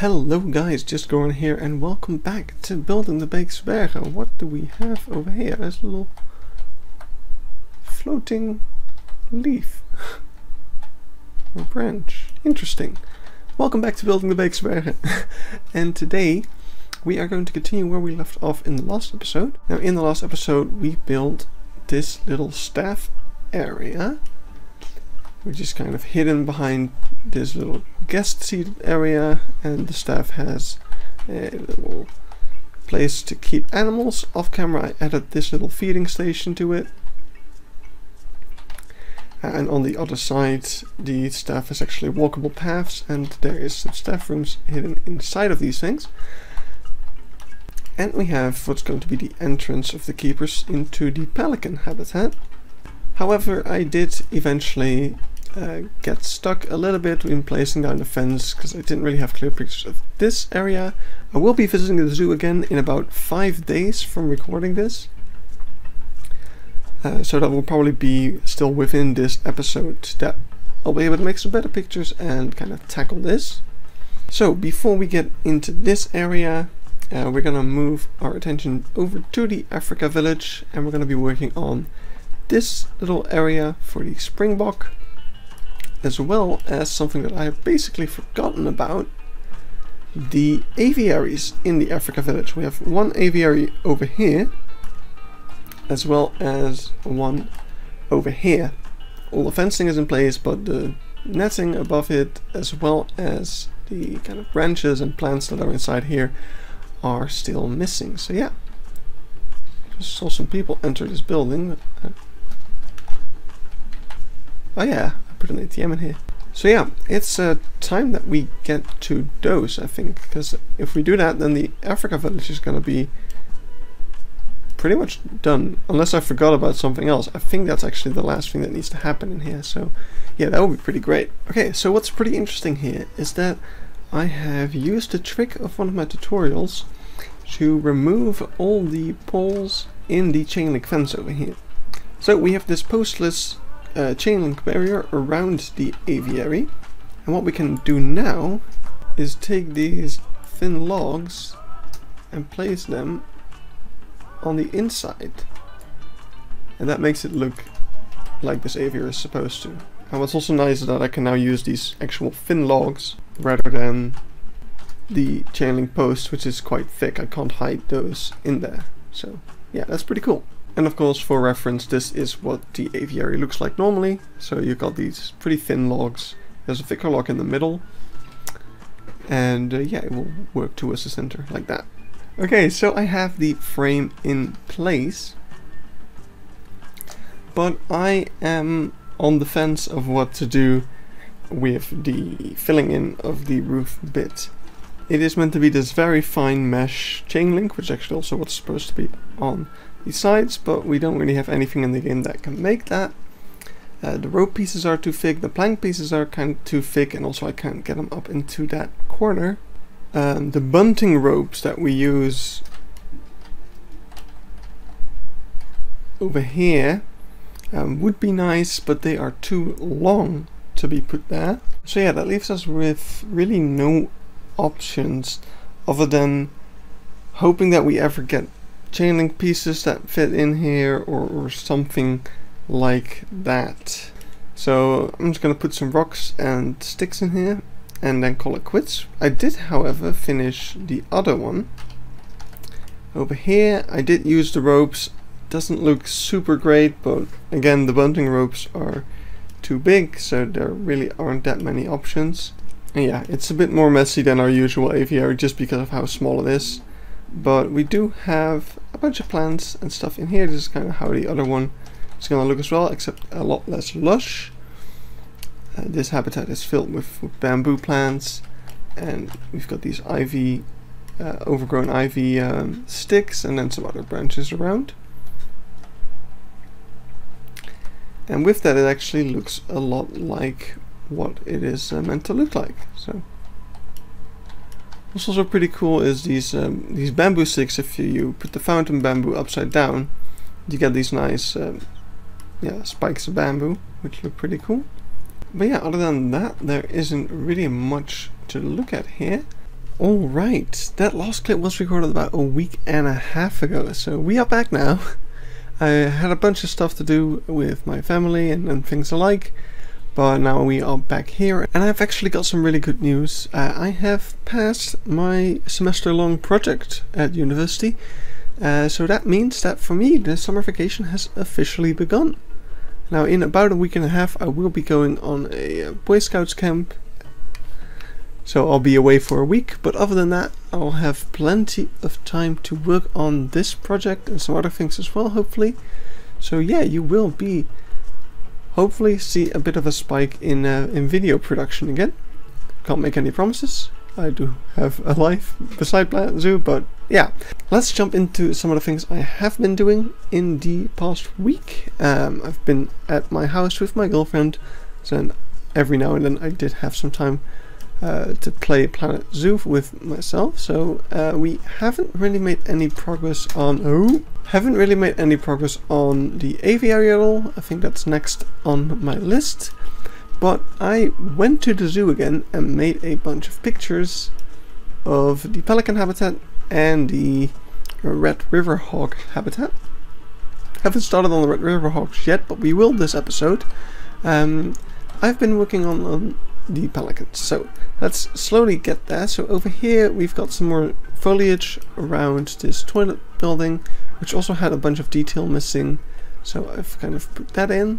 Hello guys, just Goron here and welcome back to building the Beekse Bergen. What do we have over here? There's a little floating leaf or branch. Interesting. Welcome back to building the Beekse Bergen. and today we are going to continue where we left off in the last episode. Now in the last episode we built this little staff area which is kind of hidden behind this little guest seat area and the staff has a little place to keep animals off camera. I added this little feeding station to it. And on the other side the staff has actually walkable paths and there is some staff rooms hidden inside of these things. And we have what's going to be the entrance of the keepers into the pelican habitat. However I did eventually uh, get stuck a little bit in placing down the fence because I didn't really have clear pictures of this area. I will be visiting the zoo again in about five days from recording this. Uh, so that will probably be still within this episode that I'll be able to make some better pictures and kind of tackle this. So before we get into this area, uh, we're gonna move our attention over to the Africa village and we're gonna be working on this little area for the springbok as well as something that I have basically forgotten about, the aviaries in the Africa village. We have one aviary over here, as well as one over here. All the fencing is in place, but the netting above it, as well as the kind of branches and plants that are inside here, are still missing. So yeah, just saw some people enter this building. Uh, oh yeah, ATM in here. So yeah, it's uh, time that we get to those, I think, because if we do that, then the Africa village is going to be pretty much done, unless I forgot about something else. I think that's actually the last thing that needs to happen in here, so yeah, that would be pretty great. Okay, so what's pretty interesting here is that I have used a trick of one of my tutorials to remove all the poles in the chain link fence over here. So we have this postless uh, chain link barrier around the aviary. And what we can do now is take these thin logs and place them on the inside. And that makes it look like this aviary is supposed to. And what's also nice is that I can now use these actual thin logs rather than the chain link post, which is quite thick. I can't hide those in there. So yeah, that's pretty cool. And of course, for reference, this is what the aviary looks like normally. So you've got these pretty thin logs. There's a thicker log in the middle. And uh, yeah, it will work towards the center like that. Okay, so I have the frame in place. But I am on the fence of what to do with the filling in of the roof bit. It is meant to be this very fine mesh chain link, which actually also what's supposed to be on the sides, but we don't really have anything in the game that can make that. Uh, the rope pieces are too thick, the plank pieces are kind of too thick, and also I can't get them up into that corner. Um, the bunting ropes that we use over here um, would be nice, but they are too long to be put there. So yeah, that leaves us with really no options other than hoping that we ever get chain link pieces that fit in here or, or something like that. So I'm just going to put some rocks and sticks in here and then call it quits. I did however finish the other one. Over here I did use the ropes. Doesn't look super great but again the bunting ropes are too big so there really aren't that many options. And yeah, it's a bit more messy than our usual aviary just because of how small it is. But we do have a bunch of plants and stuff in here. This is kind of how the other one is going to look as well, except a lot less lush. Uh, this habitat is filled with, with, bamboo plants and we've got these ivy, uh, overgrown ivy um, sticks and then some other branches around. And with that it actually looks a lot like what it is uh, meant to look like. So What's also pretty cool is these um, these bamboo sticks. If you, you, put the fountain bamboo upside down, you get these nice um, yeah spikes of bamboo, which look pretty cool. But yeah, other than that, there isn't really much to look at here. Alright, that last clip was recorded about a week and a half ago, so we are back now. I had a bunch of stuff to do with my family and, and things alike, but now we are back here, and I've actually got some really good news. Uh, I have passed my semester-long project at university, uh, so that means that for me the summer vacation has officially begun. Now in about a week and a half I will be going on a uh, Boy Scouts camp so I'll be away for a week, but other than that, I'll have plenty of time to work on this project and some other things as well, hopefully. So yeah, you will be hopefully see a bit of a spike in uh, in video production again. Can't make any promises. I do have a life beside Planet Zoo, but yeah. Let's jump into some of the things I have been doing in the past week. Um, I've been at my house with my girlfriend, so every now and then I did have some time uh, to play Planet Zoo with myself. So uh, we haven't really made any progress on. Oh, haven't really made any progress on the aviary at all. I think that's next on my list. But I went to the zoo again and made a bunch of pictures of the pelican habitat and the red river hog habitat. Haven't started on the red river hogs yet, but we will this episode. Um, I've been working on, on the pelicans. So let's slowly get there. So over here we've got some more foliage around this toilet building, which also had a bunch of detail missing. So I've kind of put that in.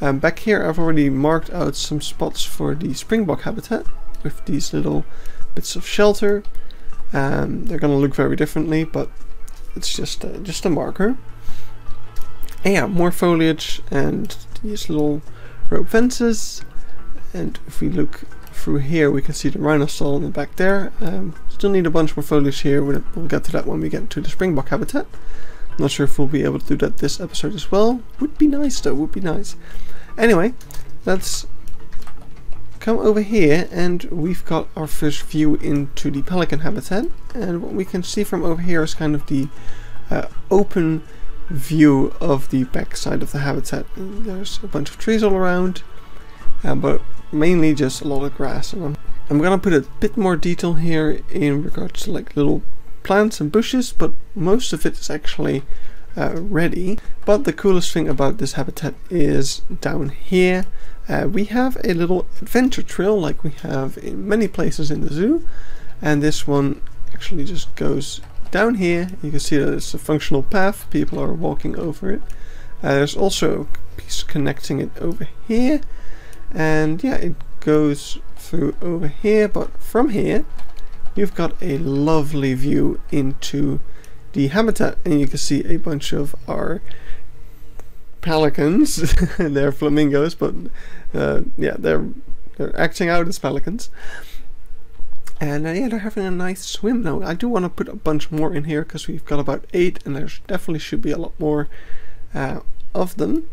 Um, back here I've already marked out some spots for the springbok habitat with these little bits of shelter. Um, they're going to look very differently, but it's just a, just a marker. And yeah, more foliage and these little rope fences and if we look through here we can see the rhino stall in the back there. Um, still need a bunch more foliage here. We'll, we'll get to that when we get to the springbok habitat. Not sure if we'll be able to do that this episode as well. Would be nice though. Would be nice. Anyway let's come over here and we've got our first view into the pelican habitat. And what we can see from over here is kind of the uh, open view of the backside of the habitat. There's a bunch of trees all around uh, but mainly just a lot of grass. I'm gonna put a bit more detail here in regards to like little plants and bushes, but most of it is actually uh, ready. But the coolest thing about this habitat is down here. Uh, we have a little adventure trail like we have in many places in the zoo. And this one actually just goes down here. You can see that it's a functional path. People are walking over it. Uh, there's also a piece connecting it over here and yeah it goes through over here but from here you've got a lovely view into the habitat and you can see a bunch of our pelicans. They're flamingos but uh, yeah they're they're acting out as pelicans. And uh, yeah they're having a nice swim. Now I do want to put a bunch more in here because we've got about eight and there definitely should be a lot more uh, of them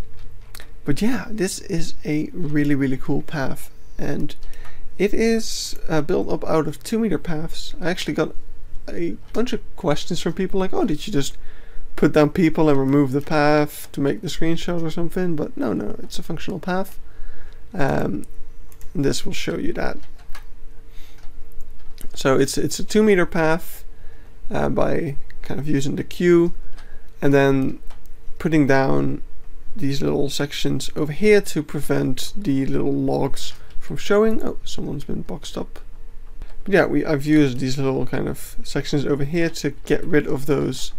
but yeah, this is a really, really cool path. And it is uh, built up out of two meter paths. I actually got a bunch of questions from people like, oh, did you just put down people and remove the path to make the screenshot or something? But no, no, it's a functional path. Um, this will show you that. So it's it's a two meter path uh, by kind of using the queue and then putting down these little sections over here to prevent the little logs from showing. Oh, someone's been boxed up. But yeah, we I've used these little kind of sections over here to get rid of those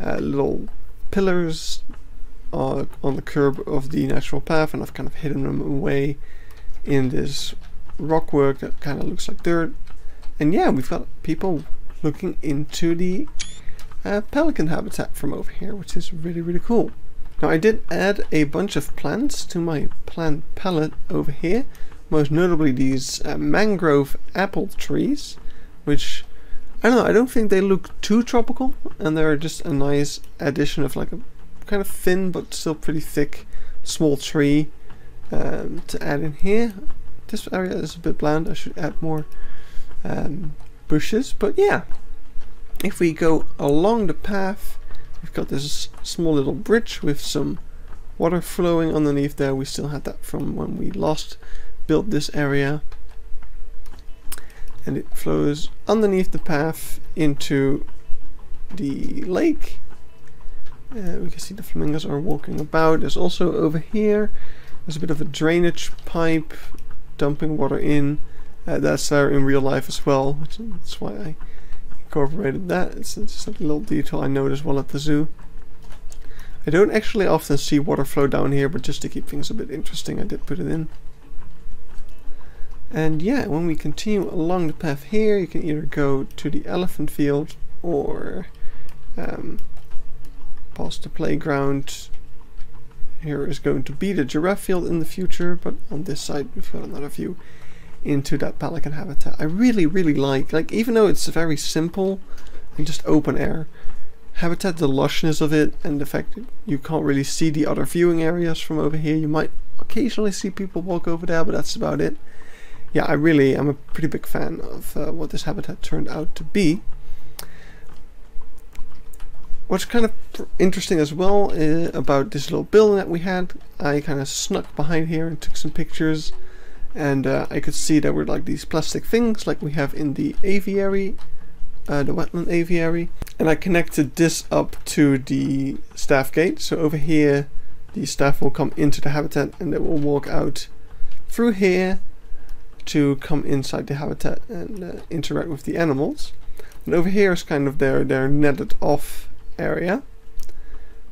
uh, little pillars uh, on the curb of the natural path and I've kind of hidden them away in this rock work that kind of looks like dirt. And yeah, we've got people looking into the uh, pelican habitat from over here, which is really, really cool. Now I did add a bunch of plants to my plant palette over here, most notably these uh, mangrove apple trees, which I don't know, I don't think they look too tropical, and they're just a nice addition of like a kind of thin but still pretty thick small tree um, to add in here. This area is a bit bland, I should add more um, bushes, but yeah, if we go along the path We've got this small little bridge with some water flowing underneath there. We still had that from when we last built this area. and it flows underneath the path into the lake. Uh, we can see the flamingos are walking about. There's also over here, there's a bit of a drainage pipe dumping water in. Uh, that's there in real life as well, which, that's why I incorporated that. It's, just a little detail I noticed while at the zoo. I don't actually often see water flow down here, but just to keep things a bit interesting, I did put it in. And yeah, when we continue along the path here, you can either go to the elephant field or um, past the playground. Here is going to be the giraffe field in the future, but on this side we've got another view into that pelican habitat. I really, really like, like even though it's very simple and just open air, habitat, the lushness of it, and the fact that you can't really see the other viewing areas from over here. You might occasionally see people walk over there, but that's about it yeah, I really am a pretty big fan of uh, what this habitat turned out to be. What's kind of interesting as well uh, about this little building that we had, I kind of snuck behind here and took some pictures and uh, I could see there were like these plastic things like we have in the aviary, uh, the wetland aviary. And I connected this up to the staff gate. So over here, the staff will come into the habitat and they will walk out through here to come inside the habitat and uh, interact with the animals. And over here is kind of their, their netted off area,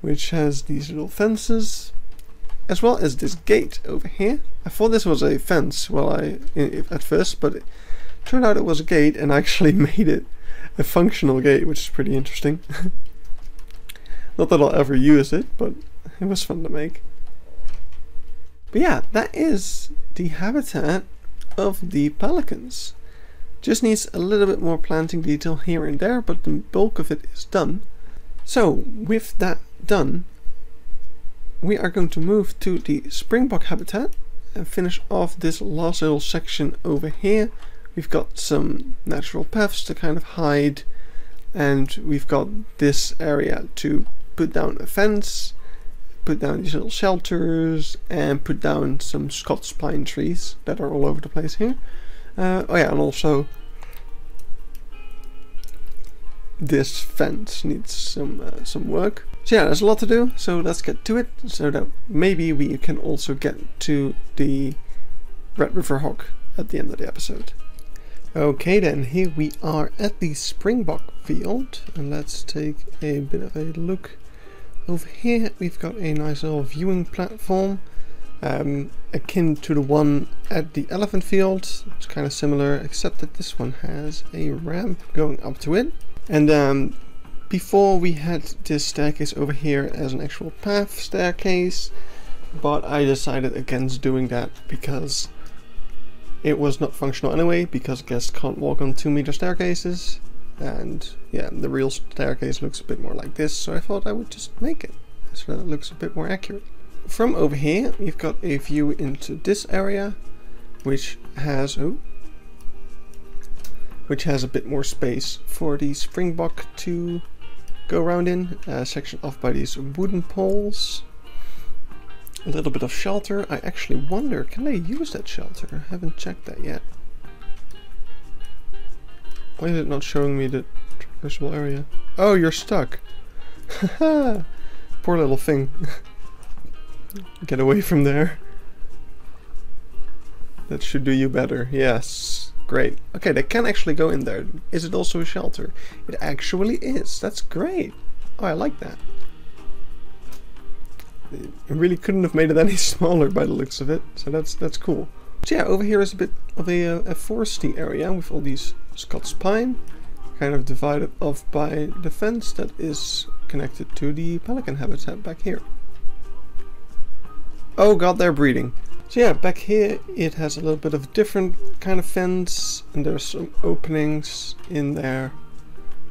which has these little fences, as well as this gate over here. I thought this was a fence well I at first, but it turned out it was a gate and I actually made it a functional gate, which is pretty interesting. Not that I'll ever use it, but it was fun to make. But yeah, that is the habitat of the pelicans. Just needs a little bit more planting detail here and there, but the bulk of it is done. So, with that done, we are going to move to the springbok habitat and finish off this last little section over here. We've got some natural paths to kind of hide, and we've got this area to put down a fence put down these little shelters and put down some Scots pine trees that are all over the place here. Uh, oh yeah, and also this fence needs some uh, some work. So yeah, there's a lot to do, so let's get to it, so that maybe we can also get to the Red River Hog at the end of the episode. Okay then, here we are at the Springbok field, and let's take a bit of a look over here we've got a nice little viewing platform um, akin to the one at the elephant field. It's kind of similar except that this one has a ramp going up to it. And um, before we had this staircase over here as an actual path staircase but I decided against doing that because it was not functional anyway because guests can't walk on 2 meter staircases and yeah the real staircase looks a bit more like this so I thought I would just make it so that it looks a bit more accurate. From over here you've got a view into this area which has oh which has a bit more space for the springbok to go around in, a section off by these wooden poles. A little bit of shelter. I actually wonder, can they use that shelter? I haven't checked that yet. Why is it not showing me the traversable area? Oh, you're stuck. Poor little thing. Get away from there. That should do you better. Yes. Great. Okay, they can actually go in there. Is it also a shelter? It actually is. That's great. Oh, I like that. It really couldn't have made it any smaller by the looks of it. So that's that's cool. So yeah, over here is a bit of a, uh, a foresty area with all these Scots pine, kind of divided off by the fence that is connected to the pelican habitat back here. Oh god, they're breeding. So yeah, back here it has a little bit of different kind of fence and there's some openings in there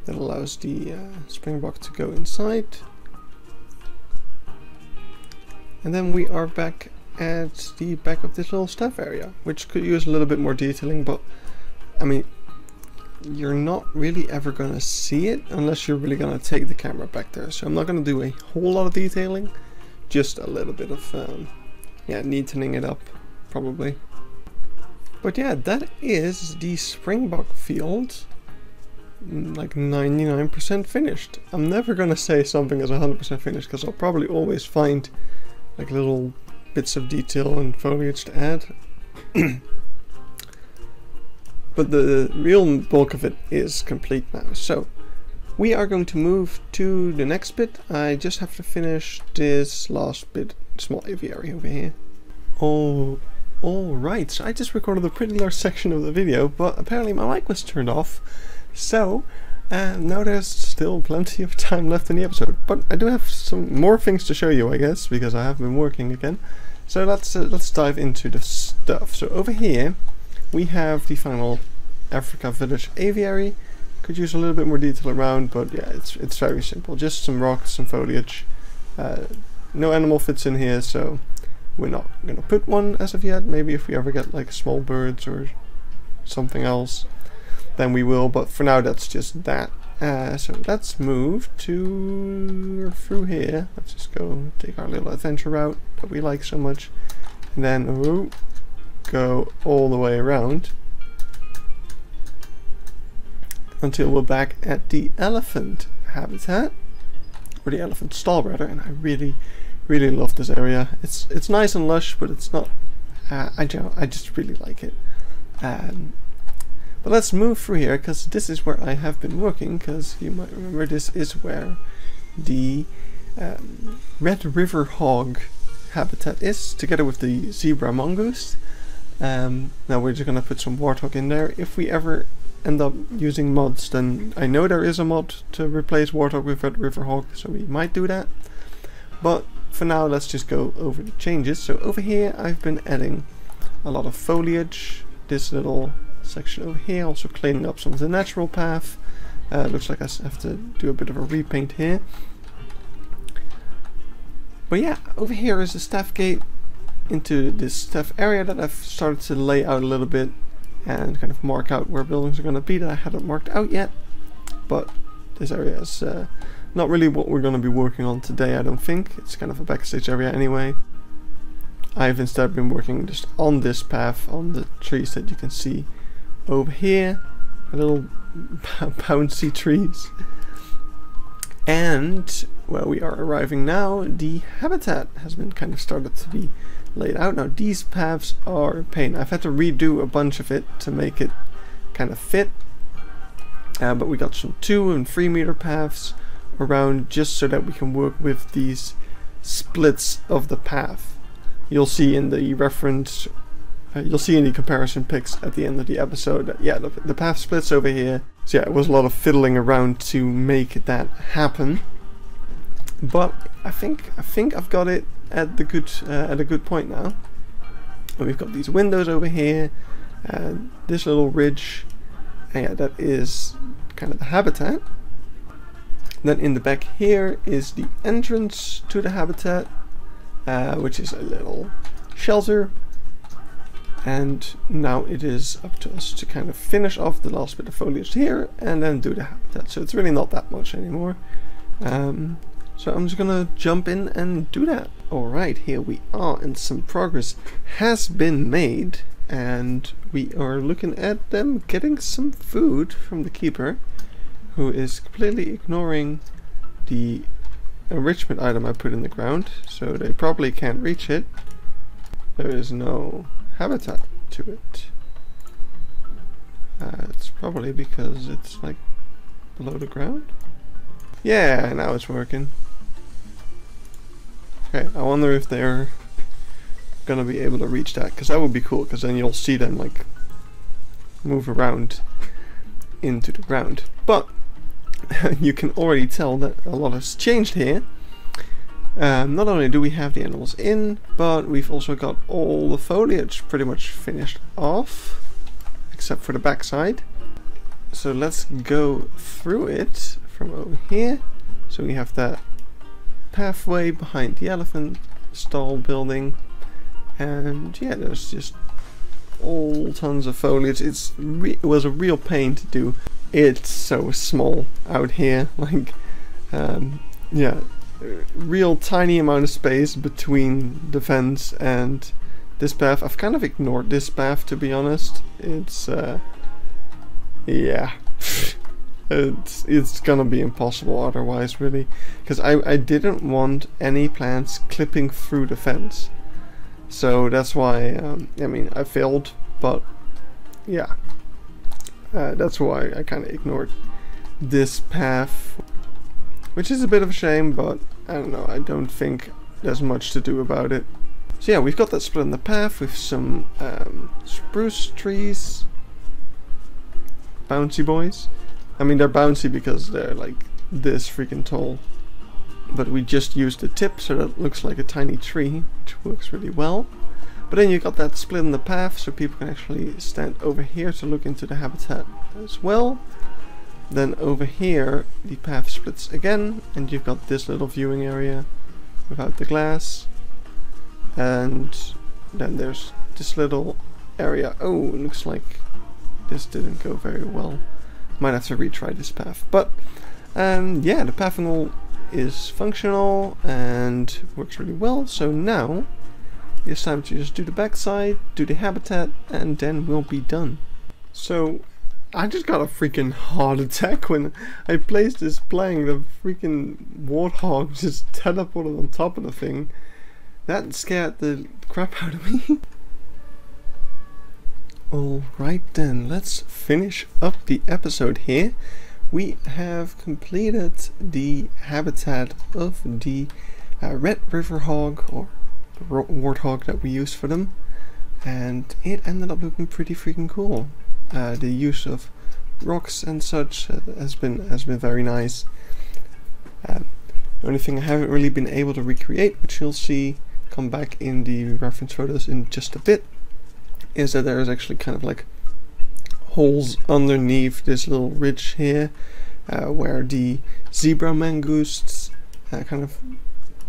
that allows the uh, springbok to go inside. And then we are back at the back of this little staff area, which could use a little bit more detailing, but I mean, you're not really ever to see it unless you're really to take the camera back there. So I'm not to do a whole lot of detailing, just a little bit of, um, yeah, neatening it up, probably. But yeah, that is the Springbok field. Mm, like 99% finished. I'm never gonna say something is 100% finished because I'll probably always find like little bits of detail and foliage to add. but the real bulk of it is complete now. So we are going to move to the next bit. I just have to finish this last bit, small aviary over here. Oh, alright, so I just recorded the pretty large section of the video, but apparently my mic was turned off. So, uh, now there's still plenty of time left in the episode, but I do have some more things to show you, I guess, because I have been working again. So let's uh, let's dive into the stuff. So over here, we have the final Africa Village Aviary, could use a little bit more detail around, but yeah, it's it's very simple. Just some rocks, some foliage. Uh, no animal fits in here, so we're not gonna put one as of yet. Maybe if we ever get like small birds or something else, then we will. But for now, that's just that. Uh, so let's move to through here. Let's just go take our little adventure route that we like so much, and then ooh, go all the way around until we're back at the elephant habitat, or the elephant stall rather, and I really, really love this area. It's it's nice and lush, but it's not. Uh, I know, I just really like it. Um, but let's move through here because this is where I have been working. Because you might remember this is where the um, red river hog habitat is, together with the zebra mongoose. Um, now we're just gonna put some warthog in there. If we ever end up using mods, then I know there is a mod to replace Warthog with Red River Hog, so we might do that. But for now, let's just go over the changes. So over here, I've been adding a lot of foliage. This little section over here, also cleaning up some of the natural path. Uh, looks like I have to do a bit of a repaint here. But yeah, over here is the staff gate into this staff area that I've started to lay out a little bit and kind of mark out where buildings are going to be that I haven't marked out yet. But this area is uh, not really what we're going to be working on today, I don't think. It's kind of a backstage area anyway. I've instead been working just on this path, on the trees that you can see over here. A little bouncy trees. And where we are arriving now, the habitat has been kind of started to be laid out. Now these paths are a pain. I've had to redo a bunch of it to make it kind of fit. Uh, but we got some 2 and 3 meter paths around just so that we can work with these splits of the path. You'll see in the reference, uh, you'll see in the comparison pics at the end of the episode that yeah, the, the path splits over here. So yeah, it was a lot of fiddling around to make that happen. But I think I think I've got it at the good uh, at a good point now. And we've got these windows over here, and this little ridge, and yeah, that is kind of the habitat. Then in the back here is the entrance to the habitat, uh, which is a little shelter. And now it is up to us to kind of finish off the last bit of foliage here and then do the habitat. So it's really not that much anymore. Um, so I'm just gonna jump in and do that. Alright, here we are and some progress has been made and we are looking at them getting some food from the keeper who is completely ignoring the enrichment item I put in the ground so they probably can't reach it. There is no habitat to it. Uh, it's probably because it's like below the ground. Yeah, now it's working. Okay, I wonder if they're gonna be able to reach that, because that would be cool, because then you'll see them, like, move around into the ground. But, you can already tell that a lot has changed here. Um, not only do we have the animals in, but we've also got all the foliage pretty much finished off, except for the backside. So let's go through it from over here. So we have that pathway behind the elephant stall building and yeah there's just all tons of foliage it's it was a real pain to do it's so small out here like um, yeah real tiny amount of space between the fence and this path, I've kind of ignored this path to be honest. It's, uh, yeah. it's, it's gonna be impossible otherwise really. Because I, I didn't want any plants clipping through the fence. So that's why, um, I mean, I failed, but yeah. Uh, that's why I kind of ignored this path. Which is a bit of a shame, but I don't know, I don't think there's much to do about it. So yeah, we've got that split in the path with some um, spruce trees. Bouncy boys. I mean, they're bouncy because they're like this freaking tall. But we just used the tip so that it looks like a tiny tree, which works really well. But then you got that split in the path so people can actually stand over here to look into the habitat as well. Then over here the path splits again and you've got this little viewing area without the glass. And then there's this little area. Oh looks like this didn't go very well. Might have to retry this path. But um, yeah the pathing all is functional and works really well. So now it's time to just do the backside do the habitat and then we'll be done. So I just got a freaking heart attack when I placed this plank. The freaking warthog just teleported on top of the thing. That scared the crap out of me. Alright then, let's finish up the episode here. We have completed the habitat of the uh, red river hog, or warthog that we used for them. And it ended up looking pretty freaking cool uh, the use of rocks and such uh, has been has been very nice. Uh, the only thing I haven't really been able to recreate, which you'll see come back in the reference photos in just a bit, is that there is actually kind of like holes underneath this little ridge here, uh, where the zebra mangousts uh, kind of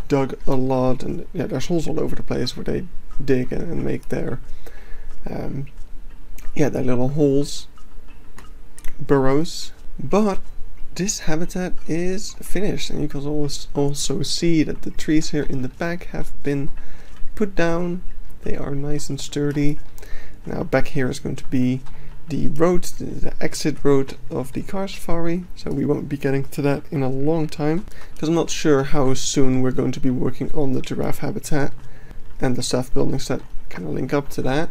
dug a lot, and yeah, there's holes all over the place where they dig and, and make their um, yeah, their little holes, burrows. But this habitat is finished and you can also see that the trees here in the back have been put down. They are nice and sturdy. Now back here is going to be the road, the exit road of the car safari, so we won't be getting to that in a long time, because I'm not sure how soon we're going to be working on the giraffe habitat and the staff buildings that kind of link up to that.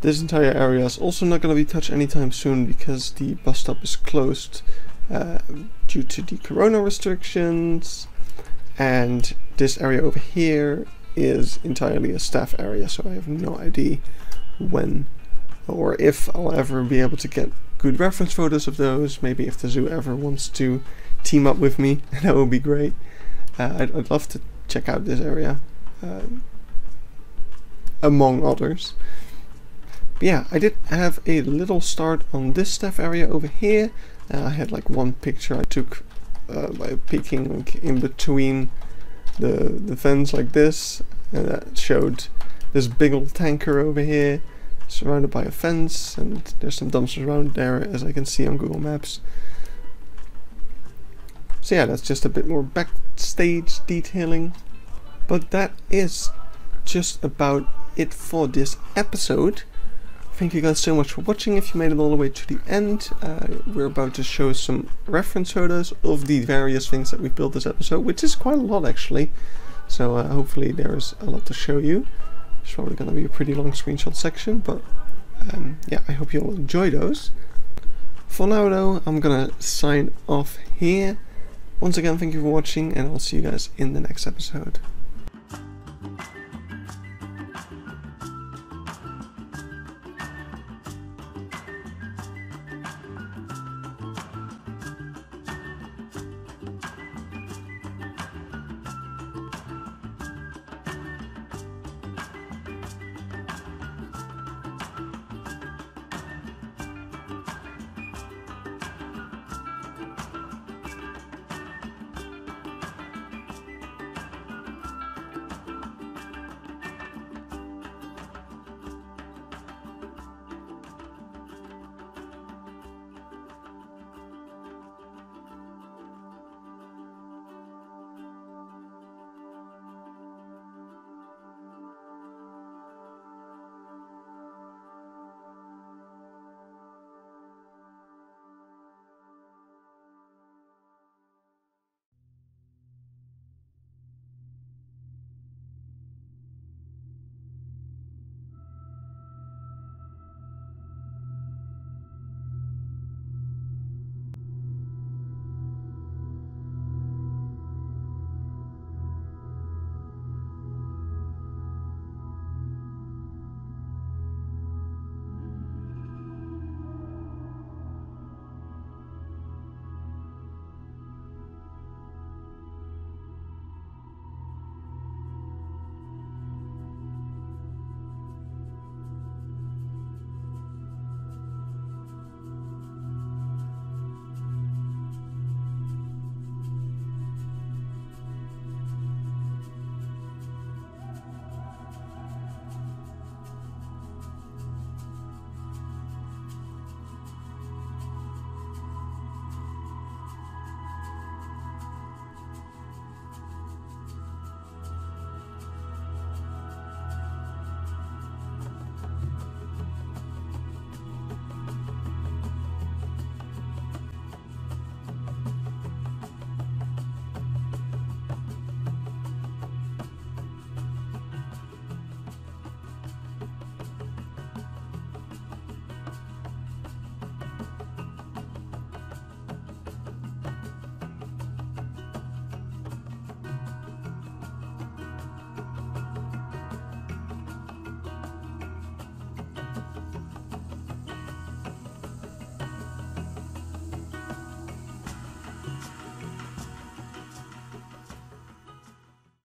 This entire area is also not going to be touched anytime soon because the bus stop is closed uh, due to the corona restrictions. And this area over here is entirely a staff area so I have no idea when or if I'll ever be able to get good reference photos of those. Maybe if the zoo ever wants to team up with me that would be great. Uh, I'd, I'd, love to check out this area uh, among others but yeah, I did have a little start on this stuff area over here. Uh, I had like one picture I took uh, by peeking like, in between the, the fence like this. And that showed this big old tanker over here surrounded by a fence and there's some dumpsters around there as I can see on Google Maps. So yeah, that's just a bit more backstage detailing. But that is just about it for this episode. Thank you guys so much for watching. If you made it all the way to the end, uh, we're about to show some reference photos of the various things that we've built this episode, which is quite a lot actually. So uh, hopefully there's a lot to show you. It's probably going to be a pretty long screenshot section, but um, yeah, I hope you'll enjoy those. For now though, I'm going to sign off here. Once again, thank you for watching, and I'll see you guys in the next episode.